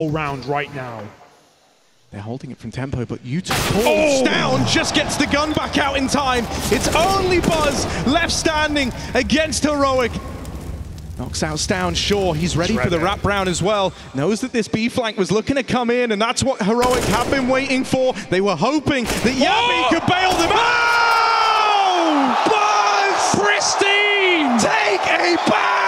round right now. They're holding it from tempo, but Utah falls oh. down, just gets the gun back out in time. It's only Buzz left standing against Heroic. Knocks out stavn, sure, he's ready, for the wrap round as well. Knows that this B flank was looking to come in, and that's what Heroic have been waiting for. They were hoping that jabbi oh. could bail them out. Oh! Buzz! Pristine! Take a bow!